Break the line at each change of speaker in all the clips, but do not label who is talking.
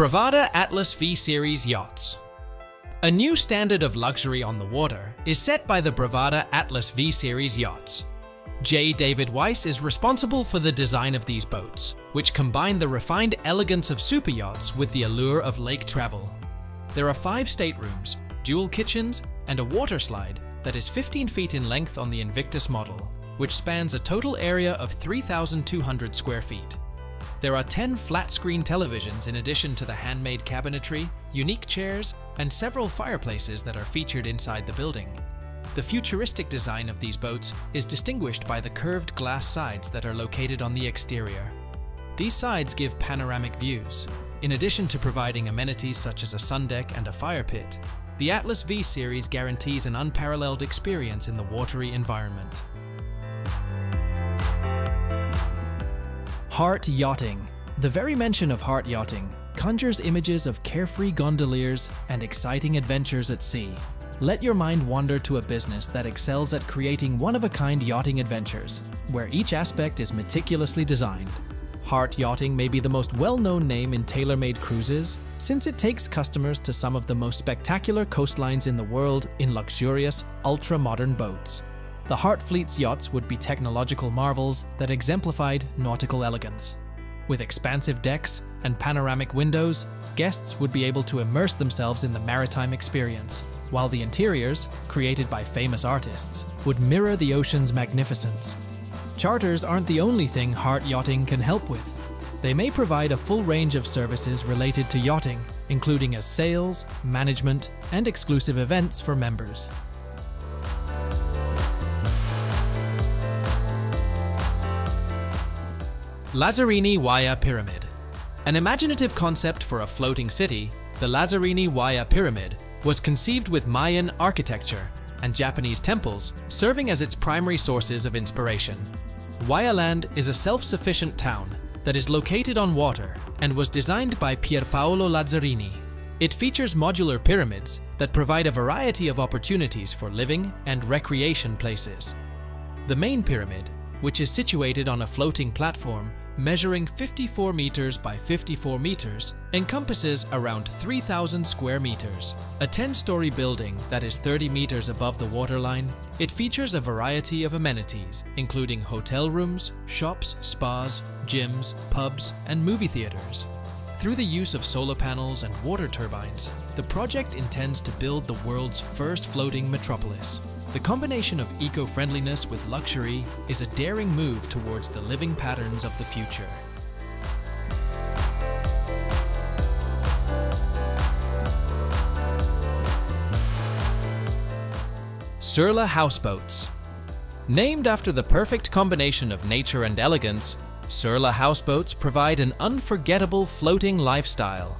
Bravada Atlas V Series yachts. A new standard of luxury on the water is set by the Bravada Atlas V Series yachts. J. David Weiss is responsible for the design of these boats, which combine the refined elegance of super yachts with the allure of lake travel. There are five staterooms, dual kitchens, and a water slide that is 15 feet in length on the Invictus model, which spans a total area of 3,200 square feet. There are 10 flat-screen televisions in addition to the handmade cabinetry, unique chairs, and several fireplaces that are featured inside the building. The futuristic design of these boats is distinguished by the curved glass sides that are located on the exterior. These sides give panoramic views. In addition to providing amenities such as a sun deck and a fire pit, the Atlas V series guarantees an unparalleled experience in the watery environment. Hart Yachting. The very mention of Hart Yachting conjures images of carefree gondoliers and exciting adventures at sea. Let your mind wander to a business that excels at creating one-of-a-kind yachting adventures, where each aspect is meticulously designed. Hart Yachting may be the most well-known name in tailor-made cruises, since it takes customers to some of the most spectacular coastlines in the world in luxurious, ultra-modern boats. The Hart Fleet's yachts would be technological marvels that exemplified nautical elegance. With expansive decks and panoramic windows, guests would be able to immerse themselves in the maritime experience, while the interiors, created by famous artists, would mirror the ocean's magnificence. Charters aren't the only thing Hart Yachting can help with. They may provide a full range of services related to yachting, including as sales, management, and exclusive events for members. Lazzarini Waya Pyramid. An imaginative concept for a floating city, the Lazzarini Waya Pyramid was conceived with Mayan architecture and Japanese temples serving as its primary sources of inspiration. Wayaland is a self-sufficient town that is located on water and was designed by Pierpaolo Lazzarini. It features modular pyramids that provide a variety of opportunities for living and recreation places. The main pyramid, which is situated on a floating platform, measuring 54 meters by 54 meters, encompasses around 3,000 square meters. A 10-story building that is 30 meters above the waterline, it features a variety of amenities, including hotel rooms, shops, spas, gyms, pubs, and movie theaters. Through the use of solar panels and water turbines, the project intends to build the world's first floating metropolis. The combination of eco-friendliness with luxury is a daring move towards the living patterns of the future. Surla Houseboats Named after the perfect combination of nature and elegance, Surla houseboats provide an unforgettable floating lifestyle.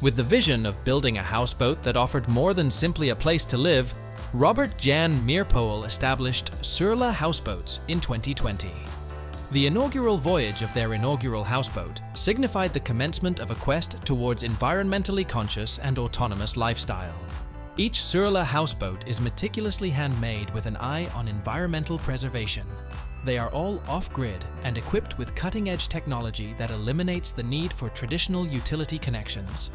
With the vision of building a houseboat that offered more than simply a place to live, Robert Jan Meerpoel established Surla Houseboats in 2020. The inaugural voyage of their inaugural houseboat signified the commencement of a quest towards environmentally conscious and autonomous lifestyle. Each Surla houseboat is meticulously handmade with an eye on environmental preservation. They are all off-grid and equipped with cutting-edge technology that eliminates the need for traditional utility connections.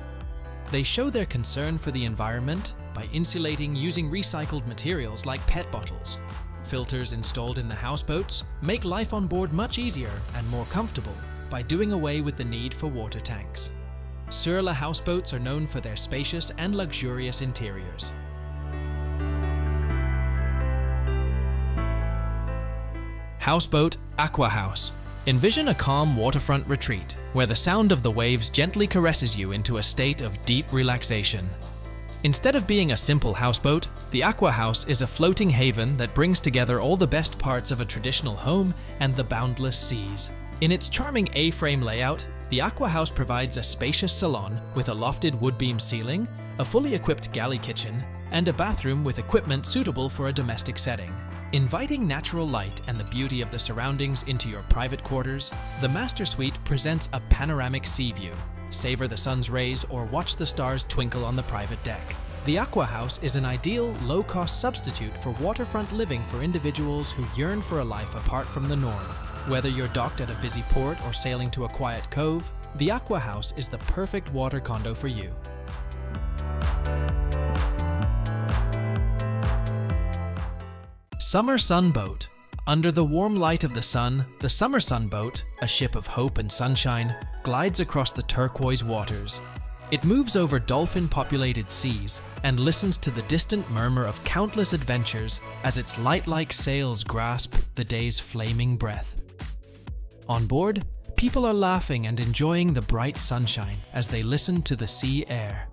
They show their concern for the environment by insulating using recycled materials like PET bottles. Filters installed in the houseboats make life on board much easier and more comfortable by doing away with the need for water tanks. Surla houseboats are known for their spacious and luxurious interiors. Houseboat Aqua House Envision a calm waterfront retreat where the sound of the waves gently caresses you into a state of deep relaxation. Instead of being a simple houseboat, the Aqua House is a floating haven that brings together all the best parts of a traditional home and the boundless seas. In its charming A-frame layout, the Aqua House provides a spacious salon with a lofted wood-beam ceiling, a fully equipped galley kitchen, and a bathroom with equipment suitable for a domestic setting. Inviting natural light and the beauty of the surroundings into your private quarters, the Master Suite presents a panoramic sea view, savor the sun's rays, or watch the stars twinkle on the private deck. The Aqua House is an ideal, low-cost substitute for waterfront living for individuals who yearn for a life apart from the norm. Whether you're docked at a busy port or sailing to a quiet cove, the Aqua House is the perfect water condo for you. Summer Sun Boat. Under the warm light of the sun, the Summer Sun Boat, a ship of hope and sunshine, glides across the turquoise waters. It moves over dolphin-populated seas and listens to the distant murmur of countless adventures as its light-like sails grasp the day's flaming breath. On board, people are laughing and enjoying the bright sunshine as they listen to the sea air.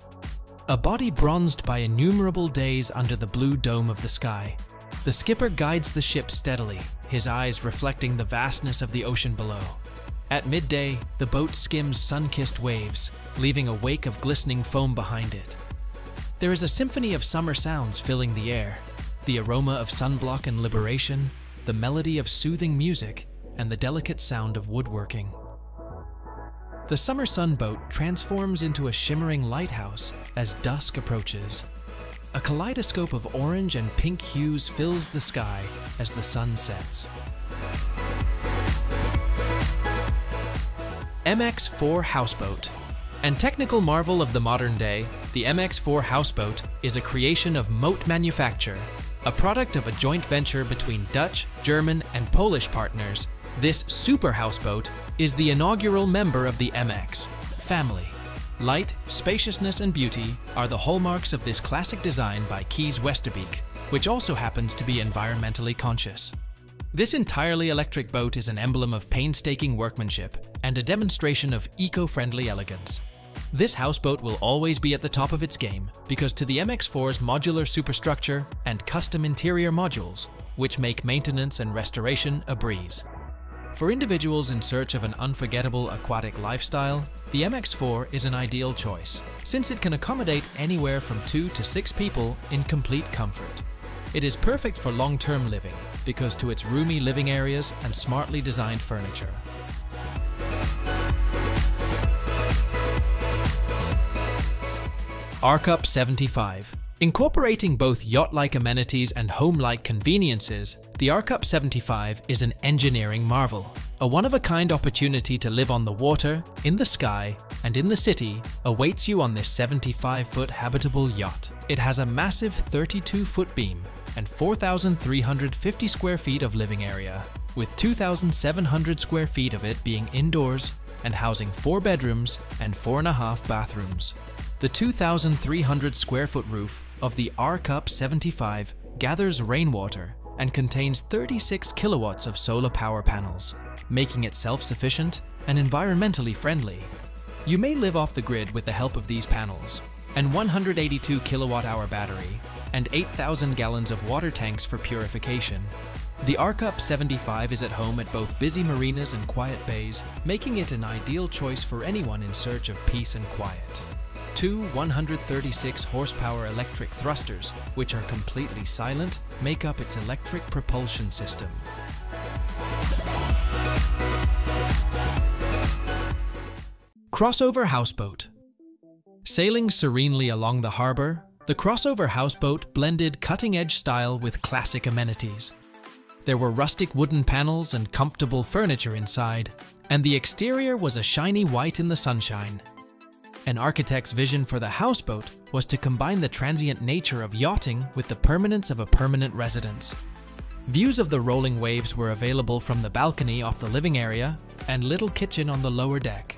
A body bronzed by innumerable days under the blue dome of the sky, the skipper guides the ship steadily, his eyes reflecting the vastness of the ocean below. At midday, the boat skims sun-kissed waves, leaving a wake of glistening foam behind it. There is a symphony of summer sounds filling the air, the aroma of sunblock and liberation, the melody of soothing music, and the delicate sound of woodworking. The Summer Sun boat transforms into a shimmering lighthouse as dusk approaches. A kaleidoscope of orange and pink hues fills the sky as the sun sets. MX4 Houseboat An technical marvel of the modern day, the MX4 Houseboat is a creation of Moat Manufacture, a product of a joint venture between Dutch, German, and Polish partners. This super houseboat is the inaugural member of the MX family. Light, spaciousness, and beauty are the hallmarks of this classic design by Kees Westerbeek, which also happens to be environmentally conscious. This entirely electric boat is an emblem of painstaking workmanship and a demonstration of eco-friendly elegance. This houseboat will always be at the top of its game because to the MX4's modular superstructure and custom interior modules, which make maintenance and restoration a breeze. For individuals in search of an unforgettable aquatic lifestyle, the MX4 is an ideal choice, since it can accommodate anywhere from 2 to 6 people in complete comfort. It is perfect for long-term living, because to its roomy living areas and smartly designed furniture. ARKUP 75 Incorporating both yacht-like amenities and home-like conveniences, the ARKUP 75 is an engineering marvel. A one-of-a-kind opportunity to live on the water, in the sky, and in the city awaits you on this 75-foot habitable yacht. It has a massive 32-foot beam and 4,350 square feet of living area, with 2,700 square feet of it being indoors and housing four bedrooms and four and a half bathrooms. The 2,300 square foot roof of the ARKUP 75 gathers rainwater and contains 36 kilowatts of solar power panels, making it self-sufficient and environmentally friendly. You may live off the grid with the help of these panels, and 182 kilowatt hour battery, and 8,000 gallons of water tanks for purification. The ARKUP 75 is at home at both busy marinas and quiet bays, making it an ideal choice for anyone in search of peace and quiet two 136 horsepower electric thrusters, which are completely silent, make up its electric propulsion system. Crossover Houseboat Sailing serenely along the harbor, the crossover houseboat blended cutting-edge style with classic amenities. There were rustic wooden panels and comfortable furniture inside, and the exterior was a shiny white in the sunshine, an architect's vision for the houseboat was to combine the transient nature of yachting with the permanence of a permanent residence. Views of the rolling waves were available from the balcony off the living area and little kitchen on the lower deck.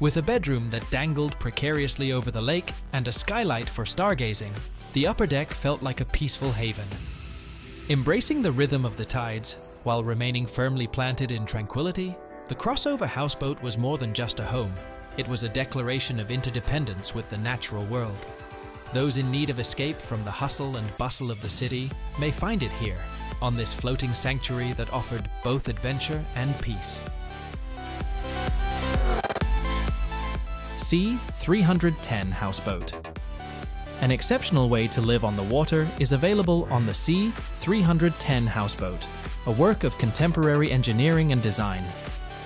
With a bedroom that dangled precariously over the lake and a skylight for stargazing, the upper deck felt like a peaceful haven. Embracing the rhythm of the tides, while remaining firmly planted in tranquility, the crossover houseboat was more than just a home. It was a declaration of interdependence with the natural world. Those in need of escape from the hustle and bustle of the city may find it here, on this floating sanctuary that offered both adventure and peace. C310 Houseboat An exceptional way to live on the water is available on the C310 Houseboat, a work of contemporary engineering and design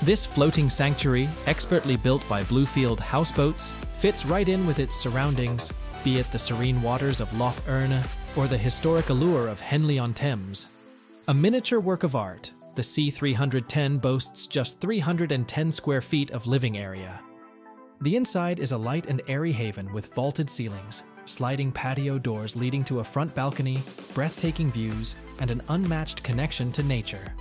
this floating sanctuary, expertly built by Bluefield houseboats, fits right in with its surroundings, be it the serene waters of Lough Erne or the historic allure of Henley on Thames. A miniature work of art, the C310 boasts just 310 square feet of living area. The inside is a light and airy haven with vaulted ceilings, sliding patio doors leading to a front balcony, breathtaking views, and an unmatched connection to nature.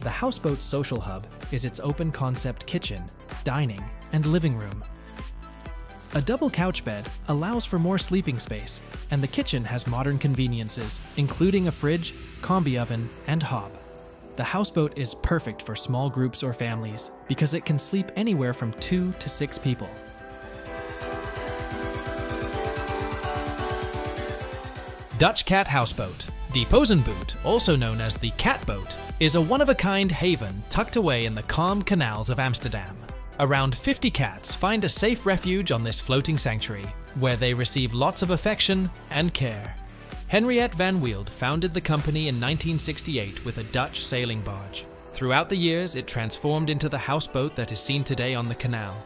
The houseboat's social hub is its open concept kitchen, dining, and living room. A double couch bed allows for more sleeping space, and the kitchen has modern conveniences, including a fridge, combi oven, and hob. The houseboat is perfect for small groups or families because it can sleep anywhere from two to six people. Dutch Cat Houseboat. Die Poezenboot, also known as the Catboat, is a one-of-a-kind haven tucked away in the calm canals of Amsterdam. Around 50 cats find a safe refuge on this floating sanctuary, where they receive lots of affection and care. Henriette van Weelde founded the company in 1968 with a Dutch sailing barge. Throughout the years, it transformed into the houseboat that is seen today on the canal.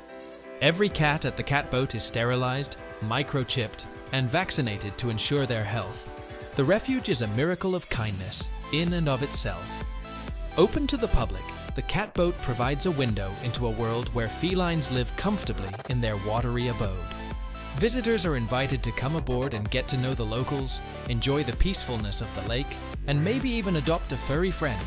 Every cat at the catboat is sterilized, microchipped, and vaccinated to ensure their health. The refuge is a miracle of kindness, in and of itself. Open to the public, the catboat provides a window into a world where felines live comfortably in their watery abode. Visitors are invited to come aboard and get to know the locals, enjoy the peacefulness of the lake, and maybe even adopt a furry friend.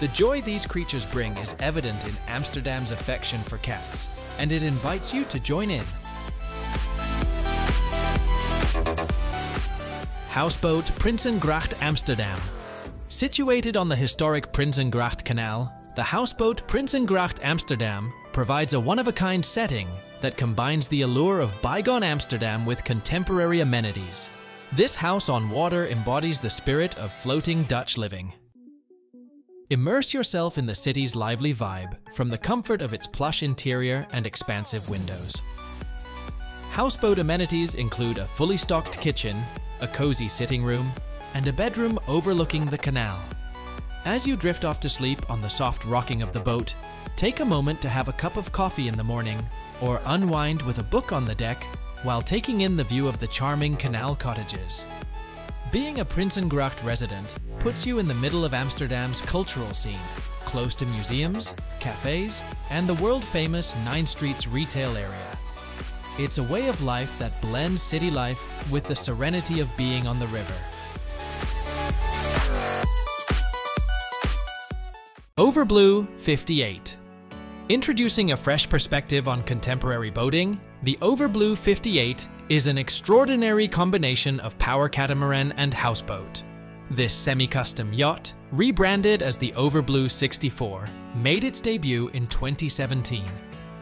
The joy these creatures bring is evident in Amsterdam's affection for cats, and it invites you to join in. Houseboat Prinsengracht Amsterdam. Situated on the historic Prinsengracht Canal, the houseboat Prinsengracht Amsterdam provides a one-of-a-kind setting that combines the allure of bygone Amsterdam with contemporary amenities. This house on water embodies the spirit of floating Dutch living. Immerse yourself in the city's lively vibe from the comfort of its plush interior and expansive windows. Houseboat amenities include a fully stocked kitchen, a cozy sitting room, and a bedroom overlooking the canal. As you drift off to sleep on the soft rocking of the boat, take a moment to have a cup of coffee in the morning or unwind with a book on the deck while taking in the view of the charming canal cottages. Being a Prinsengracht resident puts you in the middle of Amsterdam's cultural scene, close to museums, cafes, and the world-famous Nine Streets retail area. It's a way of life that blends city life with the serenity of being on the river. Overblue 58. Introducing a fresh perspective on contemporary boating, the Overblue 58 is an extraordinary combination of power catamaran and houseboat. This semi-custom yacht, rebranded as the Overblue 64, made its debut in 2017.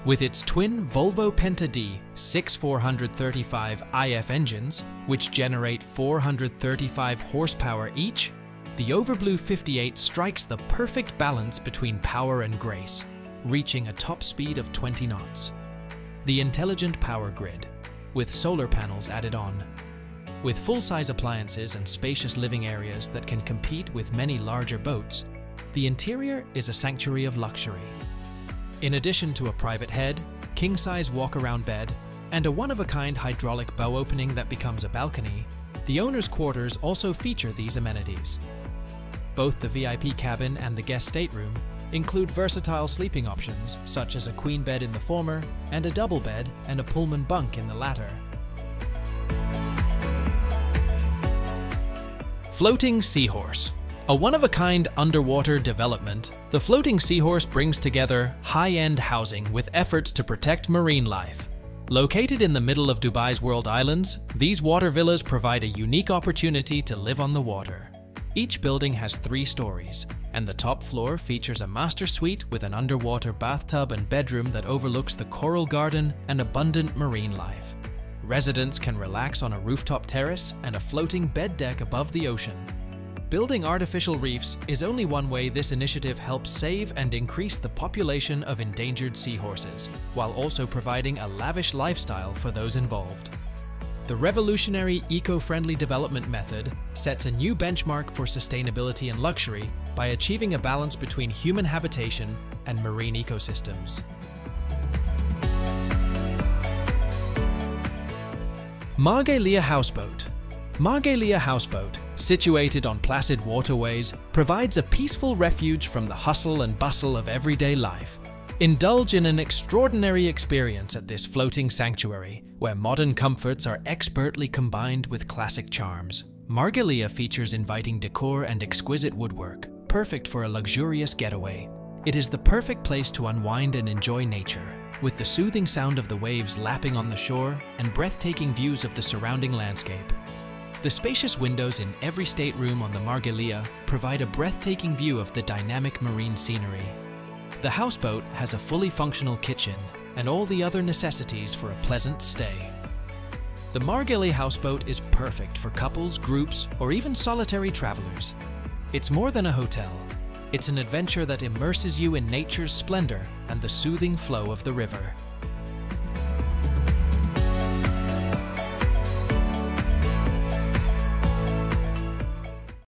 With its twin Volvo Penta D 6435 IF engines, which generate 435 horsepower each, the Overblue 58 strikes the perfect balance between power and grace, reaching a top speed of 20 knots. The intelligent power grid, with solar panels added on. With full-size appliances and spacious living areas that can compete with many larger boats, the interior is a sanctuary of luxury. In addition to a private head, king-size walk-around bed, and a one-of-a-kind hydraulic bow opening that becomes a balcony, the owner's quarters also feature these amenities. Both the VIP cabin and the guest stateroom include versatile sleeping options, such as a queen bed in the former and a double bed and a Pullman bunk in the latter. Floating Seahorse a one-of-a-kind underwater development, the Floating Seahorse brings together high-end housing with efforts to protect marine life. Located in the middle of Dubai's World Islands, these water villas provide a unique opportunity to live on the water. Each building has three stories, and the top floor features a master suite with an underwater bathtub and bedroom that overlooks the coral garden and abundant marine life. Residents can relax on a rooftop terrace and a floating bed deck above the ocean. Building artificial reefs is only one way this initiative helps save and increase the population of endangered seahorses, while also providing a lavish lifestyle for those involved. The revolutionary eco-friendly development method sets a new benchmark for sustainability and luxury by achieving a balance between human habitation and marine ecosystems. Margaylea Houseboat Margaylea Houseboat, situated on placid waterways, provides a peaceful refuge from the hustle and bustle of everyday life. Indulge in an extraordinary experience at this floating sanctuary, where modern comforts are expertly combined with classic charms. Margaylea features inviting decor and exquisite woodwork, perfect for a luxurious getaway. It is the perfect place to unwind and enjoy nature, with the soothing sound of the waves lapping on the shore and breathtaking views of the surrounding landscape. The spacious windows in every stateroom on the Margaylea provide a breathtaking view of the dynamic marine scenery. The houseboat has a fully functional kitchen and all the other necessities for a pleasant stay. The Margaylea houseboat is perfect for couples, groups, or even solitary travelers. It's more than a hotel. It's an adventure that immerses you in nature's splendor and the soothing flow of the river.